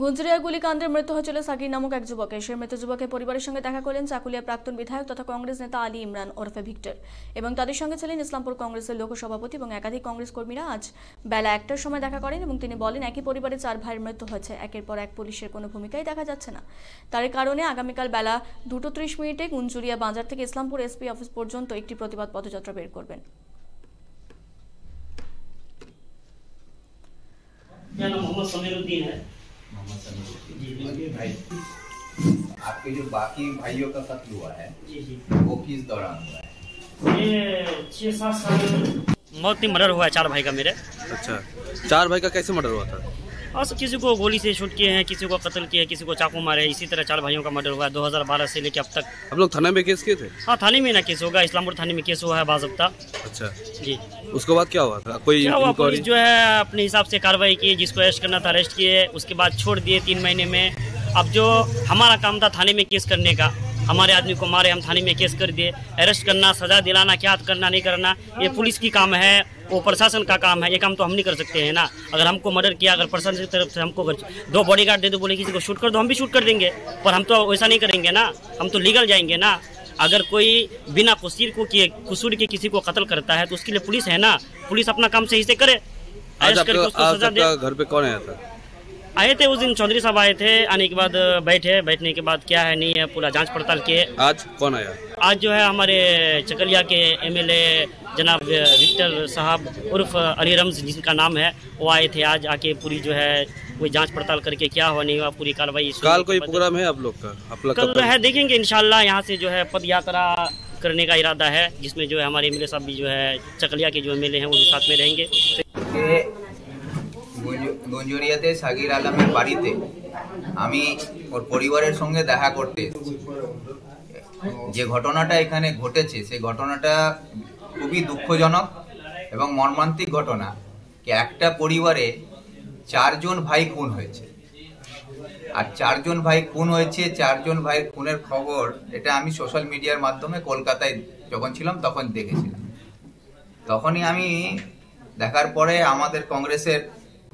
গুঞ্জরিয়া গুলিকাণ্ডে মৃত্যু হয়েছিল সাকির নামক এক যুবকের সেই মৃত যুবকের পরিবারের সঙ্গে দেখা করলেন চাকুলিয়া প্রাক্তন বিধায়ক তথা কংগ্রেস নেতা আলী ইমরান ওরফে ভিক্টর এবং তাদের সঙ্গে ছিলেন ইসলামপুর কংগ্রেসের লোকসভাপতি এবং একাধিক কংগ্রেস কর্মীরা আজ বেলা একটার সময় দেখা করেন এবং তিনি বলেন একই পরিবারে চার ভাইয়ের মৃত্যু হয়েছে একের পর এক পুলিশের কোনো ভূমিকাই দেখা যাচ্ছে না তার কারণে আগামীকাল বেলা দুটো ত্রিশ মিনিটে গুঞ্জুরিয়া বাজার থেকে ইসলামপুর এসপি অফিস পর্যন্ত একটি প্রতিবাদ পদযাত্রা বের করবেন मेरा नाम मोहम्मद समीरुद्दीन है मोहम्मद समीरुद्दीन भाई। आपके जो बाकी भाइयों का कत्ल हुआ है जी जी। वो किस दौरान हुआ है? ये छः सात साल मौत ही मर्डर हुआ है चार भाई का मेरे। अच्छा। चार भाई का कैसे मर्डर हुआ था? और सब किसी को गोली से शूट किए हैं किसी को कत्ल किया किसी को चाकू मारे इसी तरह चार भाइयों का मर्डर हुआ है 2012 से लेकर अब तक। आप लोग थाना में केस किए थे? हाँ थाने में ना केस होगा इस्लामपुर थाने में केस हुआ है बाजबता। अच्छा। जी। उसके बाद क्या हुआ था? कोई क्या हुआ? पुलिस जो है अपने हिसाब से कार्रवाई की जिसको अरेस्ट करना था अरेस्ट किए उसके बाद छोड़ दिए तीन महीने में। अब जो हमारा काम था थाने में केस करने का हमारे आदमी को मारे हम थाने में केस कर दिए। अरेस्ट करना सजा दिलाना क्या करना नहीं करना ये पुलिस की काम है। वो प्रशासन का काम है ये काम तो हम नहीं कर सकते हैं ना? अगर हमको मर्डर किया अगर प्रशासन की तरफ़ से हमको दो बॉडीगार्ड दे दो बोले किसी को शूट कर दो हम भी शूट कर देंगे। पर हम तो वैसा नहीं करेंगे ना हम तो लीगल जाएँगे ना। अगर कोई बिना कसूर को किए कसूर के किसी को कत्ल करता है तो उसके लिए पुलिस है ना? पुलिस अपना काम सही से करे। आज आपका घर पे कौन आया था? आए थे उस दिन चौधरी साहब आए थे आने के बाद बैठे। बैठने के बाद क्या है नहीं है पूरा जाँच पड़ताल किए। आज कौन आया? आज जो है हमारे चकलिया के एमएलए जनाब विक्टर साहब उर्फ अली रम्ज जिनका नाम है वो आए थे आज आके पूरी जो है कोई जांच पड़ताल करके क्या हुआ नहीं हुआ पूरी कार्रवाई सुनने काल के कोई बाद- प्रोग्राम है आप लोग का आप लोग कल कब है देखेंगे इंशाल्लाह यहाँ से जो है पद यात्रा करने का इरादा है जिसमें जो है हमारे एमएलए साहब भी जो है चकलिया के जो एमएलए हैं वो भी साथ में रहेंगे যে গুঞ্জ- গুঞ্জরিয়াতে সাগির আলমের বাড়িতে আমি ওর পরিবারের সঙ্গে দেখা করতে এসেছি যে ঘটনাটা এখানে ঘটেছে সেই ঘটনাটা খুবই দুঃখজনক এবং মর্মান্তিক ঘটনা যে একটা পরিবারে চারজন ভাই খুন হয়েছে। আর চারজন ভাই খুন হয়েছে, চারজন ভাইয়ের খুনের খবর, এটা আমি সোশ্যাল মিডিয়ার মাধ্যমে কলকাতায় যখন ছিলাম তখন দেখেছিলাম। তখনই আমি দেখার পরে আমাদের কংগ্রেসের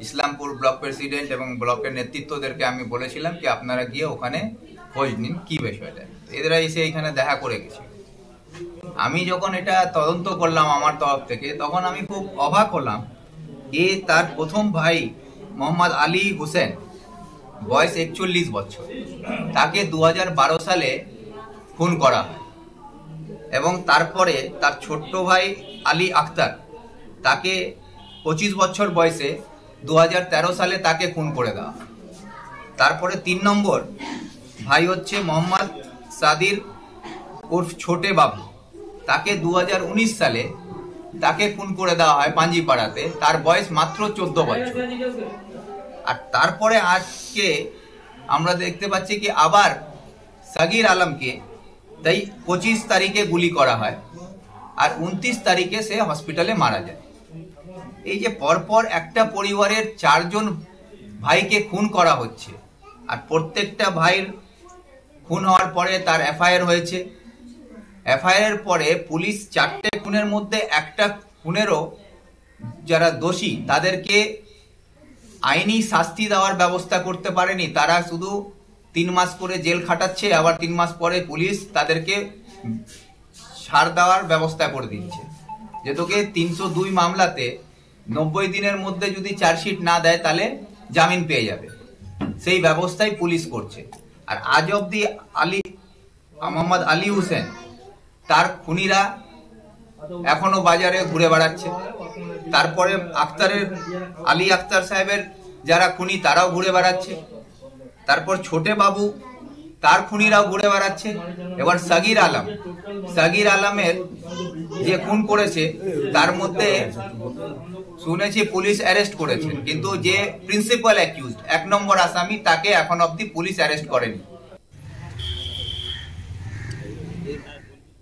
ইসলামপুর ব্লক প্রেসিডেন্ট এবং ব্লকের নেতৃত্বদেরকে আমি বলেছিলাম কি, আপনারা গিয়ে ওখানে খোঁজ নিন কি বিষয়টা। এরা এসে এখানে দেখা করে গেছিল। আমি যখন এটা তদন্ত করলাম আমার তরফ থেকে, তখন আমি খুব অবাক হলাম এ তার প্রথম ভাই মোহাম্মদ আলী হোসেন বয়স একচল্লিশ বছর। তাকে দু হাজার বারো সালে খুন করা হয় এবং তারপরে তার ছোট্ট ভাই আলী আখতার তাকে পঁচিশ বছর বয়সে দু হাজার তেরো সালে তাকে খুন করে দেওয়া তারপরে তিন নম্বর ভাই হচ্ছে মোহাম্মদ সাদির ওরফ ছোটে বাবু। তাকে দু হাজার উনিশ সালে তাকে খুন করে দেওয়া হয় পাঞ্জিপাড়াতে। তার বয়স মাত্র চোদ্দ বছর। আর তারপরে আজকে আমরা দেখতে পাচ্ছি কি আবার সাগির আলমকে তাই পঁচিশ তারিখে গুলি করা হয় আর উনত্রিশ তারিখে সে হসপিটালে মারা যায়। এই যে পরপর একটা পরিবারের চারজন ভাইকে খুন করা হচ্ছে আর প্রত্যেকটা ভাইয়ের খুন হওয়ার পরে তার এফআইআর হয়েছে। এফআইআর পরে পুলিশ চারটে খুনের মধ্যে একটা খুনেরও যারা দোষী, তাদেরকে আইনি শাস্তি দেওয়ার ব্যবস্থা করতে পারেনি। তারা শুধু তিন মাস করে জেল খাটাচ্ছে, আবার তিন মাস পরে পুলিশ তাদেরকে ছাড় দেওয়ার ব্যবস্থা করে দিচ্ছে। যেহেতুকে তিনশো দুই মামলাতে নব্বই দিনের মধ্যে যদি চার্জশিট না দেয়, তাহলে জামিন পেয়ে যাবে। সেই ব্যবস্থাই পুলিশ করছে। আর আজ অব্দি আলী, মোহাম্মদ আলী হোসেন তার খুনিরা এখনও বাজারে ঘুরে বেড়াচ্ছে। তারপরে আক্তারের আলী আক্তার সাহেবের যারা খুনি, তারাও ঘুরে বেড়াচ্ছে। তারপর ছোটে বাবু, তার খুনিরাও ঘুরে বেড়াচ্ছে। এবার সাগির আলম। সাগির আলমের যে খুন করেছে, তার মধ্যে শুনেছি পুলিশ অ্যারেস্ট করেছে। কিন্তু যে প্রিন্সিপাল অ্যাকিউজড এক নম্বর আসামি, তাকে এখন অবধি পুলিশ অ্যারেস্ট করেনি।